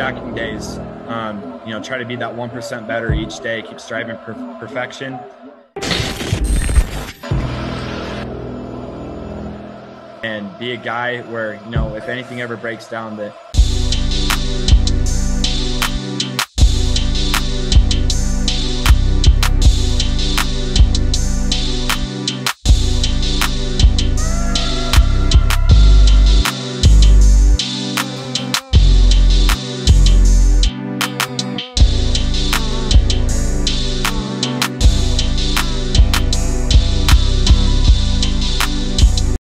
stacking days. Um, you know, try to be that 1% better each day, keep striving for perfection. And be a guy where, you know, if anything ever breaks down, that